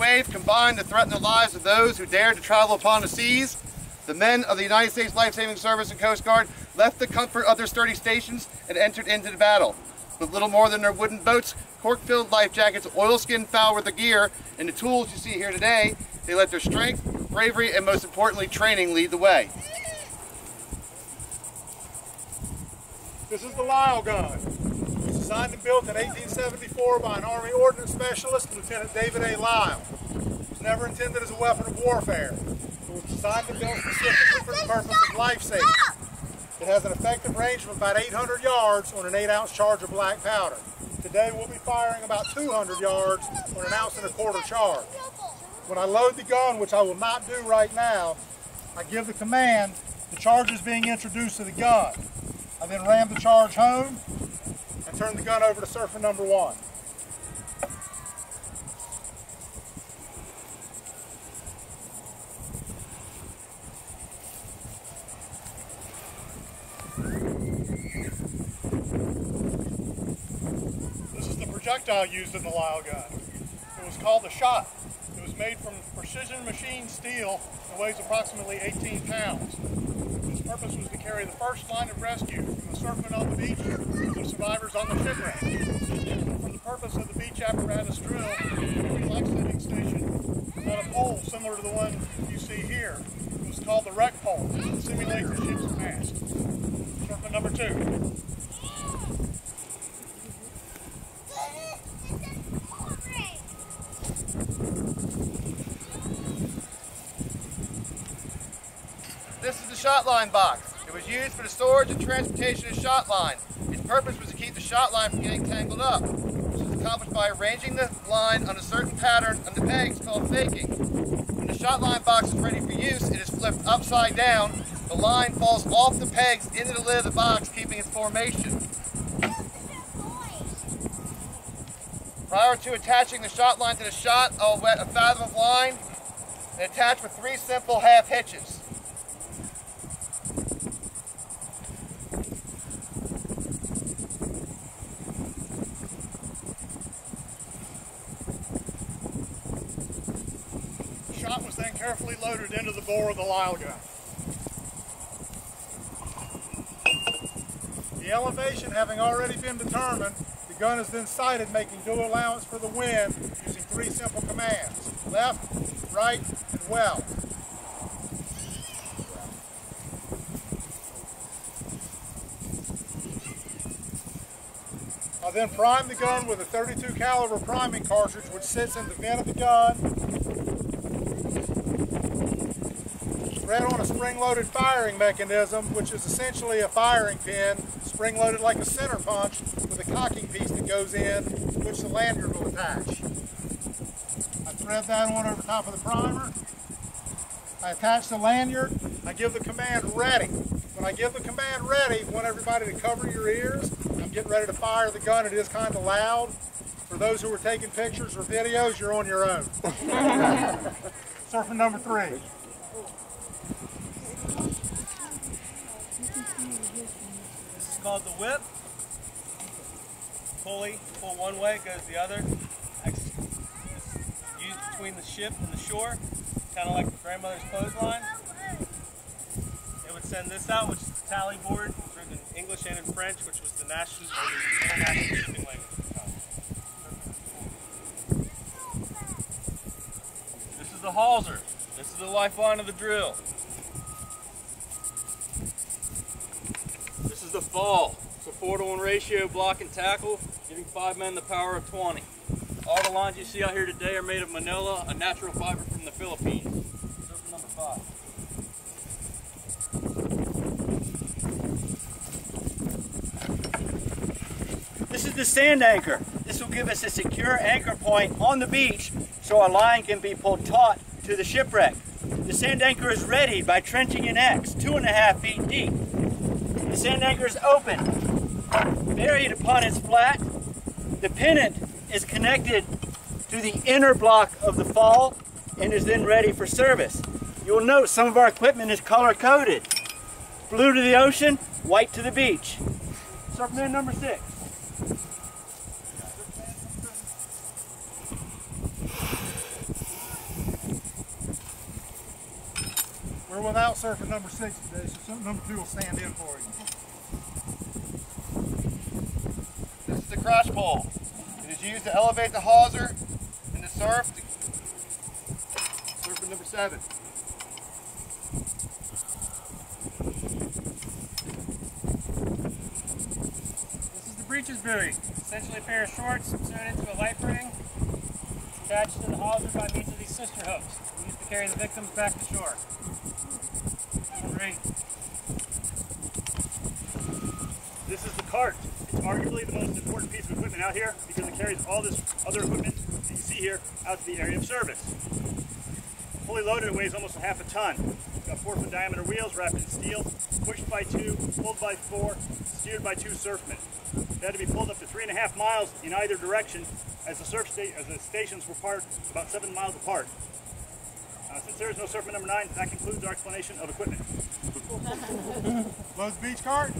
Wave combined to threaten the lives of those who dared to travel upon the seas, the men of the United States Life Saving Service and Coast Guard left the comfort of their sturdy stations and entered into the battle. With little more than their wooden boats, cork-filled life jackets, oilskin foul weather gear, and the tools you see here today, they let their strength, bravery, and most importantly, training lead the way. This is the Lyle gun. Designed and built in 1874 by an Army Ordnance Specialist, Lieutenant David A. Lyle. It was never intended as a weapon of warfare. It was designed and built specifically for the purpose of life saving. It has an effective range of about 800 yards on an 8-ounce charge of black powder. Today we'll be firing about 200 yards on an ounce and a quarter charge. When I load the gun, which I will not do right now, I give the command, the charge is being introduced to the gun. I then ram the charge home turn the gun over to surfer number one. This is the projectile used in the Lyle gun. It was called the shot. It was made from precision machine steel and weighs approximately 18 pounds. Its purpose was carry the first line of rescue from the surfmen on the beach to the survivors on the shipwreck. For the purpose of the beach apparatus drill, the life-saving station had a pole similar to the one you see here. It was called the wreck pole to simulate the ship's mast. Surfman number two. This is the shot line box. Used for the storage and transportation of shot line. Its purpose was to keep the shot line from getting tangled up. This was accomplished by arranging the line on a certain pattern on the pegs called faking. When the shot line box is ready for use, it is flipped upside down. The line falls off the pegs into the lid of the box, keeping its formation. Prior to attaching the shot line to the shot, I'll wet a fathom of line and attach with three simple half hitches. The shot was then carefully loaded into the bore of the Lyle gun. The elevation having already been determined, the gun is then sighted making due allowance for the wind using three simple commands, left, right, and well. I then prime the gun with a 32 caliber priming cartridge which sits in the vent of the gun thread on a spring-loaded firing mechanism, which is essentially a firing pin, spring-loaded like a center punch, with a cocking piece that goes in, which the lanyard will attach. I thread that on over top of the primer. I attach the lanyard. I give the command ready. When I give the command ready, I want everybody to cover your ears. I'm getting ready to fire the gun. It is kind of loud. For those who are taking pictures or videos, you're on your own. Surfing number three. This is called the whip. Pulley, pull one way, goes the other. Used between the ship and the shore, kind of like the grandmother's clothesline. It would send this out, which is the tally board, it's written in English and in French, which was the national the international shipping language. This is the hawser. This is the lifeline of the drill. Is the fall. It's a four to one ratio block and tackle, giving five men the power of 20. All the lines you see out here today are made of manila, a natural fiber from the Philippines. Surfer number five. This is the sand anchor. This will give us a secure anchor point on the beach so our line can be pulled taut to the shipwreck. The sand anchor is ready by trenching an X, two and a half feet deep. Sand anchor is open, buried upon its flat. The pennant is connected to the inner block of the fall and is then ready for service. You'll note some of our equipment is color coded. Blue to the ocean, white to the beach. Surfman number six. Without surfer number six today, so number two will stand in for you. This is the crotch pole. It is used to elevate the hawser in the surf. Surfer number seven. This is the breeches buoy, essentially a pair of shorts sewn into a life ring, attached to the hawser by means of these sister hooks, used to carry the victims back to shore. This is the cart. It's arguably the most important piece of equipment out here because it carries all this other equipment that you see here out to the area of service. Fully loaded, it weighs almost a half a ton. It's got four foot diameter wheels wrapped in steel, pushed by two, pulled by four, steered by two surfmen. They had to be pulled up to three and a half miles in either direction as the surf sta- as the stations were parked about seven miles apart. Uh, since there is no surfman number nine, that concludes our explanation of equipment. Lowe's Beach Cart.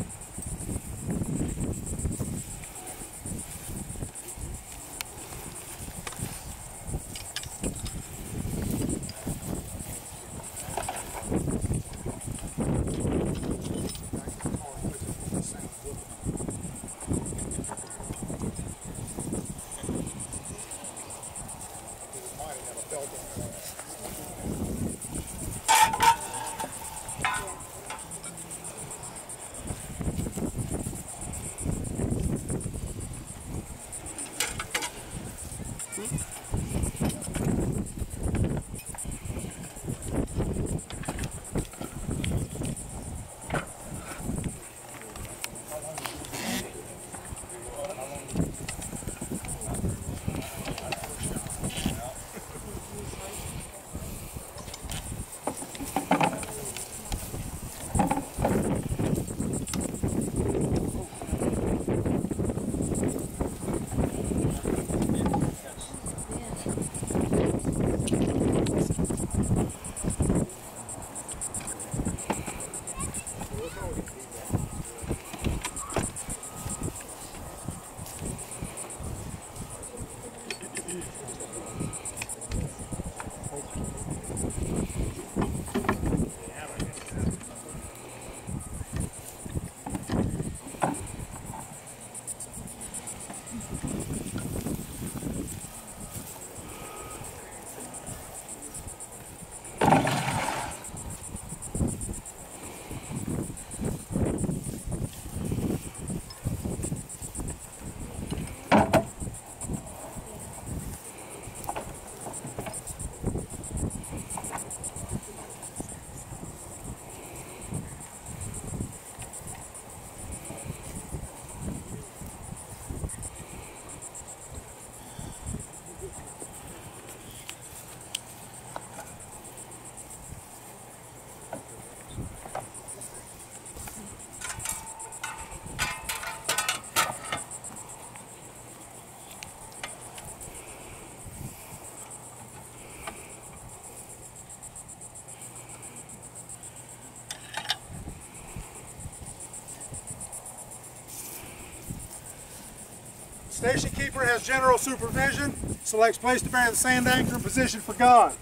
Station keeper has general supervision, selects place to bury the sand anchor and position for gun.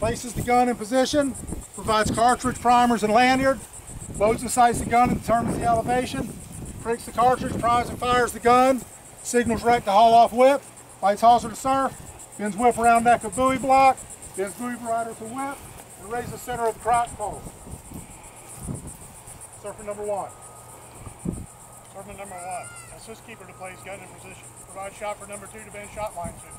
Places the gun in position, provides cartridge, primers, and lanyard, loads and sights the gun and determines the elevation, pricks the cartridge, primes and fires the gun, signals wreck to haul off whip, lights hawser to surf, bends whip around neck of buoy block, bends buoy rider to whip, and raises the center of the crotch pole. Surfer number one. Surfman number one, assist keeper to place gun in position. Provide shot for number two to bend shot line to.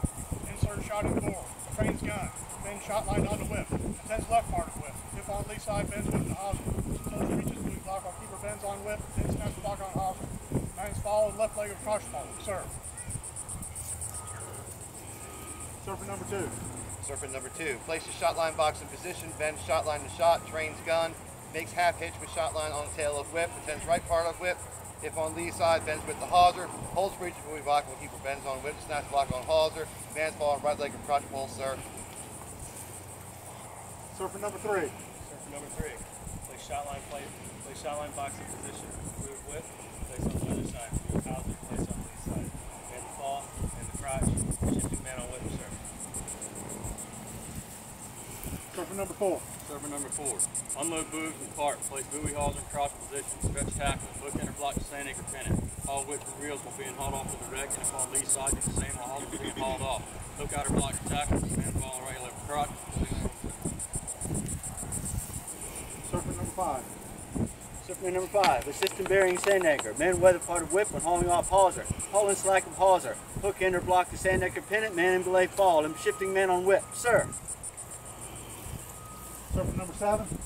Insert shot in bore. Trains gun. Bend shot line on the whip. Attends left part of whip. If on lee side, bends whip to hawser. Toes reaches blue block while keeper bends on whip. Then snaps block on hawser. Nines follow left leg of crotch pole. Serve. Number two. Surfer number two. Places shot line box in position, bends shot line to shot, trains gun, makes half hitch with shot line on tail of whip, attends right part of whip. If on lee side, bends with the hawser, holds breeches buoy block while keeper bends on whip, snaps block on hawser, man's fall on right leg of crotch pole, surf. Surfer number three. Surfer number three, place shot line plate, place shot line box in position, move whip, place on the other side, move hawser, place on lee side. Man the fall, man the crotch, shifting man on whip, serve. Surfer number four. Server number four. Unload booms and cart. Place buoy hawser in cross position. Tackle. Hook interlock the sand anchor pennant. All reels will being hauled off to the wreck and side the same hauled off. Hook outer block tackle. Regular crotch. Number five. Surfman number five, assistant bearing sand anchor. Man weather part of whip when hauling off hawser. Haul and slack of hawser. Hook inner block the sand anchor pennant. Man and belay fall. And shifting man on whip. Sir. Surfer number seven.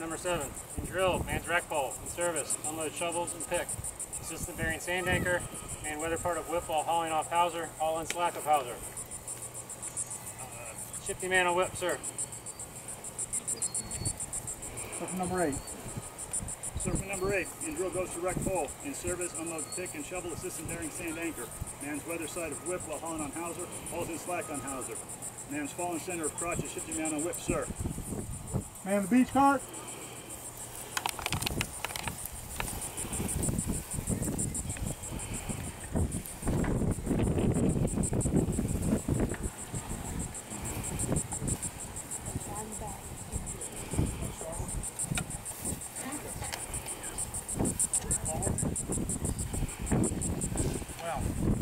Surfer number seven. In drill, man's wreck pole. In service, unload shovels and pick. Assistant bearing sand anchor. Man weather part of whip while hauling off hawser. Haul and slack of hawser. Uh, shifting man on whip, sir. Surfer number eight. Surfer number eight, in drill goes to wreck pole. In service, unload pick and shovel assistant bearing sand anchor. Man's weather side of whip while hauling on hawser. Hauls in slack on hawser. Man's fallen center of crotch is shifting man on whip, sir. Man the beach cart. Tchau.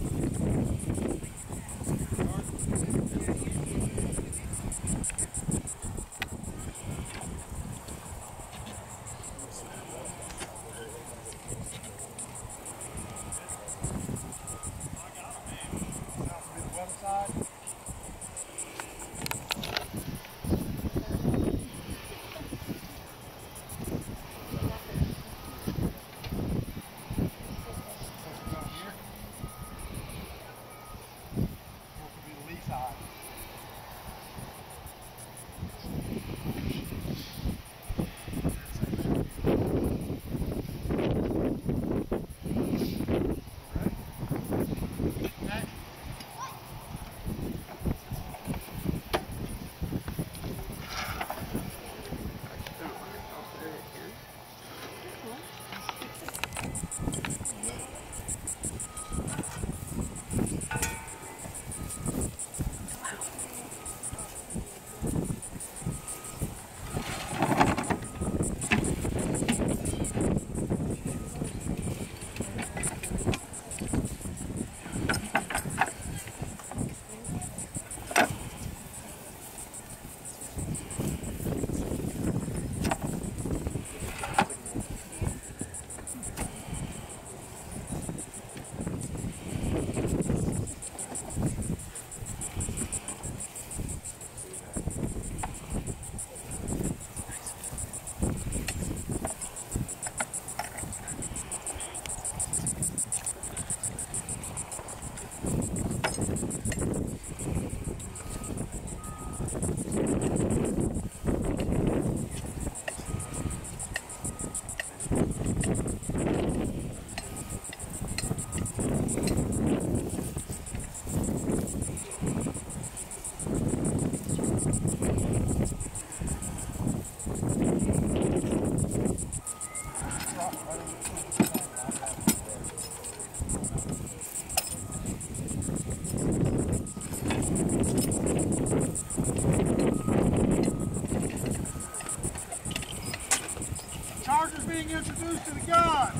Being introduced to the gun.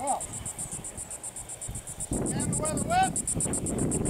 Down the weather whip.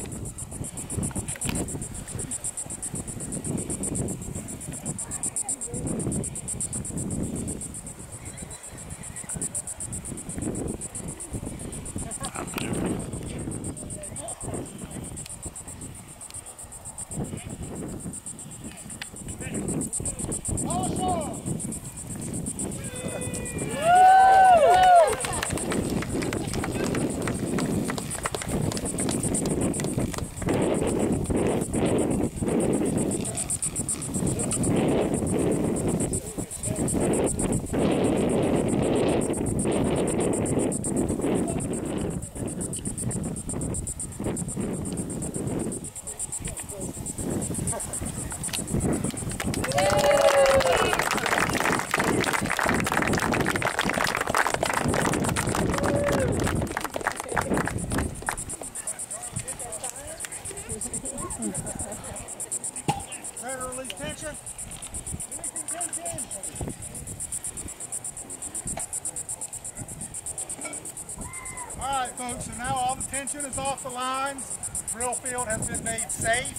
been safe.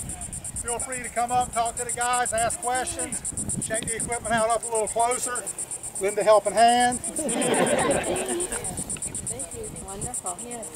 Feel free to come up talk to the guys, ask questions, check the equipment out up a little closer. Lend a helping hand. Thank you. Wonderful. Yes.